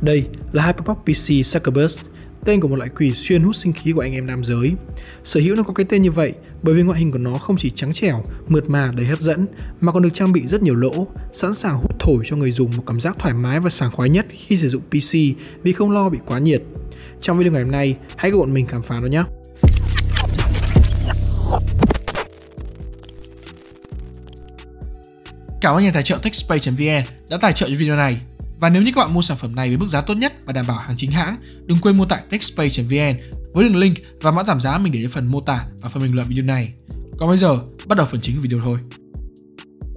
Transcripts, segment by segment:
Đây là Hyperpop PC Succubus, tên của một loại quỷ xuyên hút sinh khí của anh em nam giới. Sở hữu nó có cái tên như vậy bởi vì ngoại hình của nó không chỉ trắng trẻo, mượt mà đầy hấp dẫn mà còn được trang bị rất nhiều lỗ, sẵn sàng hút thổi cho người dùng một cảm giác thoải mái và sảng khoái nhất khi sử dụng PC vì không lo bị quá nhiệt. Trong video ngày hôm nay, hãy cùng bọn mình khám phá nó nhé! Cảm ơn nhà tài trợ TechSpace.vn đã tài trợ cho video này. Và nếu như các bạn mua sản phẩm này với mức giá tốt nhất và đảm bảo hàng chính hãng, đừng quên mua tại techspace.vn với đường link và mã giảm giá mình để ở phần mô tả và phần bình luận video này. Còn bây giờ, bắt đầu phần chính của video thôi.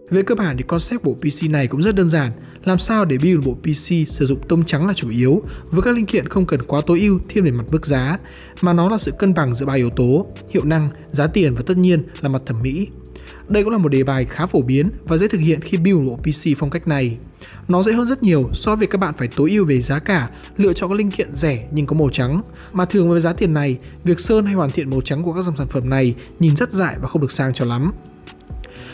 Về cơ bản thì concept bộ PC này cũng rất đơn giản, làm sao để build bộ PC sử dụng tông trắng là chủ yếu, với các linh kiện không cần quá tối ưu thiên về mặt mức giá, mà nó là sự cân bằng giữa ba yếu tố, hiệu năng, giá tiền và tất nhiên là mặt thẩm mỹ. Đây cũng là một đề bài khá phổ biến và dễ thực hiện khi build bộ PC phong cách này. Nó dễ hơn rất nhiều so với các bạn phải tối ưu về giá cả, lựa chọn các linh kiện rẻ nhưng có màu trắng. Mà thường với giá tiền này, việc sơn hay hoàn thiện màu trắng của các dòng sản phẩm này nhìn rất dại và không được sang cho lắm.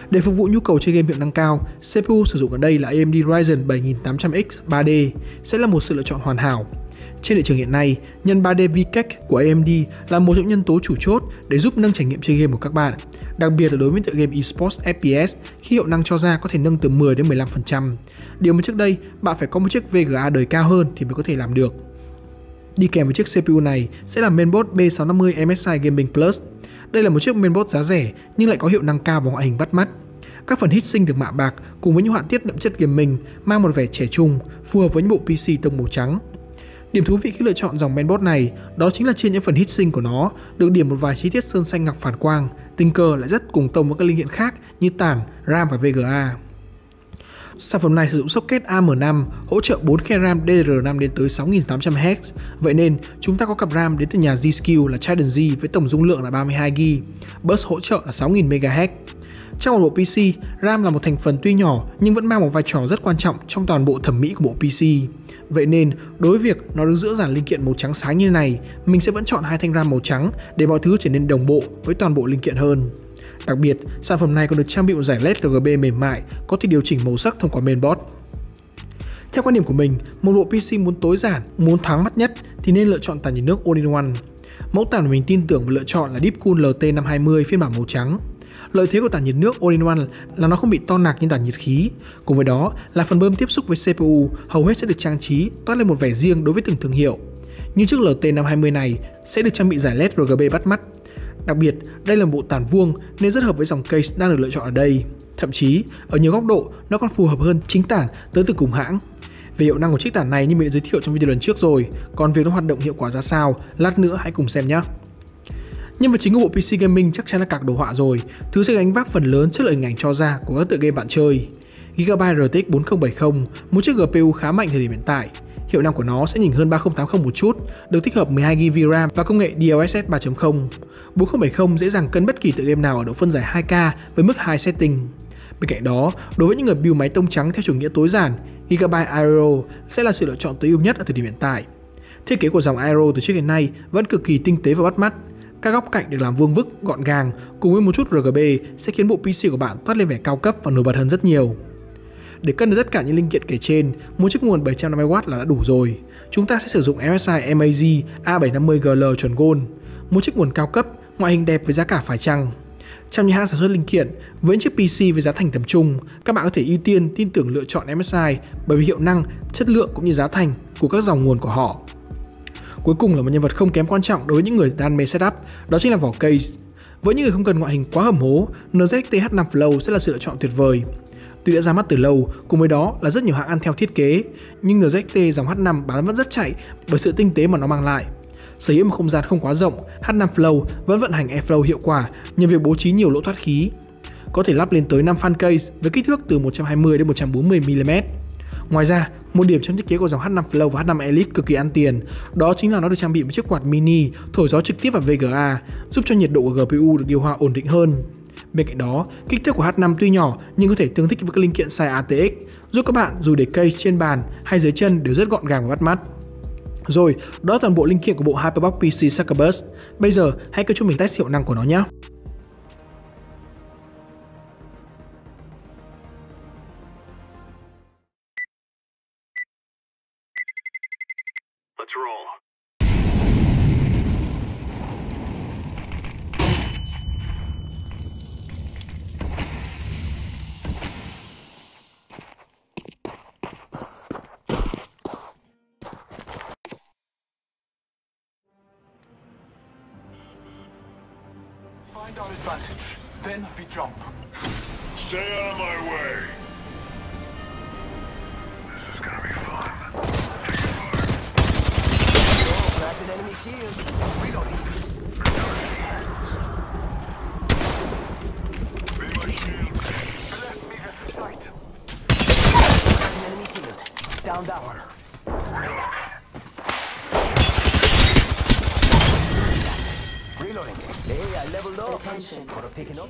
Để phục vụ nhu cầu chơi game hiệu năng cao, CPU sử dụng ở đây là AMD Ryzen 7800X 3D sẽ là một sự lựa chọn hoàn hảo. Trên thị trường hiện nay, nhân 3D VCAC của AMD là một trong nhân tố chủ chốt để giúp nâng trải nghiệm chơi game của các bạn, đặc biệt là đối với tựa game esports FPS khi hiệu năng cho ra có thể nâng từ 10 đến 15%. Điều mà trước đây bạn phải có một chiếc VGA đời cao hơn thì mới có thể làm được. Đi kèm với chiếc CPU này sẽ là mainboard B650 MSI Gaming Plus. Đây là một chiếc mainboard giá rẻ nhưng lại có hiệu năng cao và ngoại hình bắt mắt. Các phần heatsink được mạ bạc cùng với những họa tiết đậm chất gaming mang một vẻ trẻ trung, phù hợp với những bộ PC tông màu trắng. Điểm thú vị khi lựa chọn dòng mainboard này đó chính là trên những phần sinh của nó được điểm một vài chi tiết sơn xanh ngọc phản quang, tình cờ lại rất cùng tông với các linh kiện khác như tản, RAM và VGA. Sản phẩm này sử dụng socket AM5 hỗ trợ 4 khe RAM DDR5 đến tới 6800Hz. Vậy nên chúng ta có cặp RAM đến từ nhà G-Skill là Trident Z với tổng dung lượng là 32GB, bus hỗ trợ là 6000MHz. Trong một bộ PC, RAM là một thành phần tuy nhỏ nhưng vẫn mang một vai trò rất quan trọng trong toàn bộ thẩm mỹ của bộ PC. Vậy nên, đối với việc nó đứng giữa dàn linh kiện màu trắng sáng như này, mình sẽ vẫn chọn hai thanh RAM màu trắng để mọi thứ trở nên đồng bộ với toàn bộ linh kiện hơn. Đặc biệt, sản phẩm này còn được trang bị một giải LED RGB mềm mại có thể điều chỉnh màu sắc thông qua mainboard. Theo quan điểm của mình, một bộ PC muốn tối giản, muốn thoáng mắt nhất thì nên lựa chọn tản nhiệt nước All-in-One. Mẫu tản mà mình tin tưởng và lựa chọn là Deepcool LT520 phiên bản màu trắng. Lợi thế của tản nhiệt nước All-in-One là nó không bị to nạc như tản nhiệt khí. Cùng với đó là phần bơm tiếp xúc với CPU hầu hết sẽ được trang trí toát lên một vẻ riêng đối với từng thương hiệu. Như chiếc LT520 này sẽ được trang bị giải LED RGB bắt mắt. Đặc biệt, đây là bộ tản vuông nên rất hợp với dòng case đang được lựa chọn ở đây. Thậm chí, ở nhiều góc độ, nó còn phù hợp hơn chính tản tới từ cùng hãng. Về hiệu năng của chiếc tản này như mình đã giới thiệu trong video lần trước rồi, còn việc nó hoạt động hiệu quả ra sao, lát nữa hãy cùng xem nhé. Nhân vật chính của bộ PC gaming chắc chắn là cạc đồ họa rồi, thứ sẽ gánh vác phần lớn chất lượng hình ảnh cho ra của các tựa game bạn chơi. Gigabyte RTX 4070, một chiếc GPU khá mạnh thời điểm hiện tại. Hiệu năng của nó sẽ nhỉnh hơn 3080 một chút, được tích hợp 12GB RAM và công nghệ DLSS 3.0. 4070 dễ dàng cân bất kỳ tựa game nào ở độ phân giải 2K với mức high setting. Bên cạnh đó, đối với những người build máy tông trắng theo chủ nghĩa tối giản, Gigabyte Aero sẽ là sự lựa chọn tối ưu nhất ở thời điểm hiện tại. Thiết kế của dòng Aero từ trước đến nay vẫn cực kỳ tinh tế và bắt mắt, các góc cạnh được làm vuông vức, gọn gàng cùng với một chút RGB sẽ khiến bộ PC của bạn toát lên vẻ cao cấp và nổi bật hơn rất nhiều. Để cân được tất cả những linh kiện kể trên, một chiếc nguồn 750W là đã đủ rồi. Chúng ta sẽ sử dụng MSI MAG A750GL chuẩn Gold, một chiếc nguồn cao cấp, ngoại hình đẹp với giá cả phải chăng. Trong những hãng sản xuất linh kiện, với chiếc PC với giá thành tầm trung, các bạn có thể ưu tiên tin tưởng lựa chọn MSI bởi vì hiệu năng, chất lượng cũng như giá thành của các dòng nguồn của họ. Cuối cùng là một nhân vật không kém quan trọng đối với những người đam mê setup, đó chính là vỏ case. Với những người không cần ngoại hình quá hầm hố, NZXT H5 Flow sẽ là sự lựa chọn tuyệt vời. Tuy đã ra mắt từ lâu, cùng với đó là rất nhiều hãng ăn theo thiết kế, nhưng NZXT dòng H5 bán vẫn rất chạy bởi sự tinh tế mà nó mang lại. Sở hữu một không gian không quá rộng, H5 Flow vẫn vận hành airflow hiệu quả nhờ việc bố trí nhiều lỗ thoát khí. Có thể lắp lên tới 5 fan case với kích thước từ 120 đến 140 mm. Ngoài ra, một điểm trong thiết kế của dòng H5 Flow và H5 Elite cực kỳ ăn tiền, đó chính là nó được trang bị một chiếc quạt mini thổi gió trực tiếp vào VGA, giúp cho nhiệt độ của GPU được điều hòa ổn định hơn. Bên cạnh đó, kích thước của H5 tuy nhỏ nhưng có thể tương thích với các linh kiện size ATX, giúp các bạn dù để cây trên bàn hay dưới chân đều rất gọn gàng và bắt mắt. Rồi, đó là toàn bộ linh kiện của bộ Hyperbox PC Succubus. Bây giờ, hãy cho chúng mình test hiệu năng của nó nhé. Let's roll. Find our advantage. Then we jump. Stay out of my way. Cracked an enemy shield. Down, down. Reloading. Hey, I leveled up. Attention. For a picking up.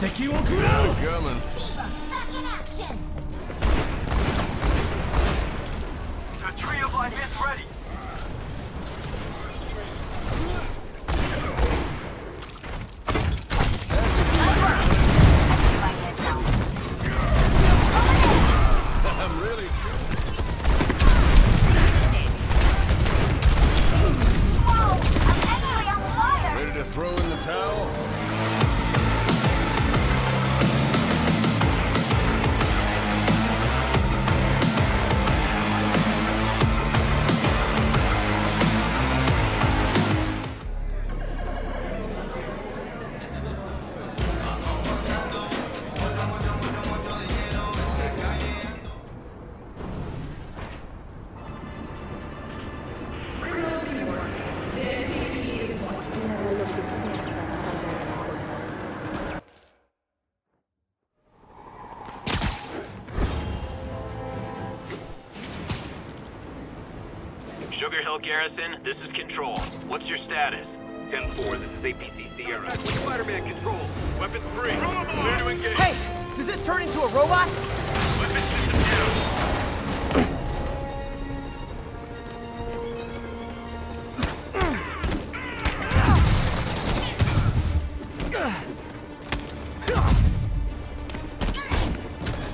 The tree of life is ready. Sugar Hill Garrison, this is Control. What's your status? 10-4, this is APC Sierra. Spider-Man Control. Weapons free. Clear to engage. Hey, does this turn into a robot? Weapons system down.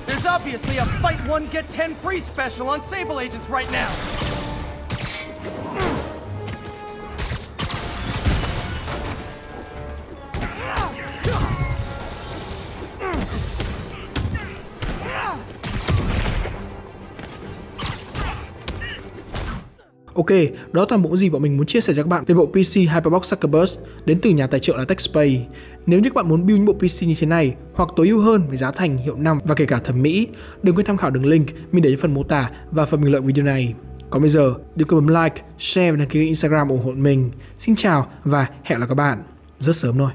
There's obviously a fight one, get 10 free special on Sable Agents right now. Ok, đó toàn bộ gì bọn mình muốn chia sẻ cho các bạn về bộ PC Hyperbox Suckerburst đến từ nhà tài trợ là TechSpace. Nếu như các bạn muốn build những bộ PC như thế này hoặc tối ưu hơn với giá thành, hiệu năng và kể cả thẩm mỹ, đừng quên tham khảo đường link mình để trong phần mô tả và phần bình luận video này. Còn bây giờ, đừng quên bấm like, share và đăng ký Instagram ủng hộ mình. Xin chào và hẹn gặp lại các bạn rất sớm thôi.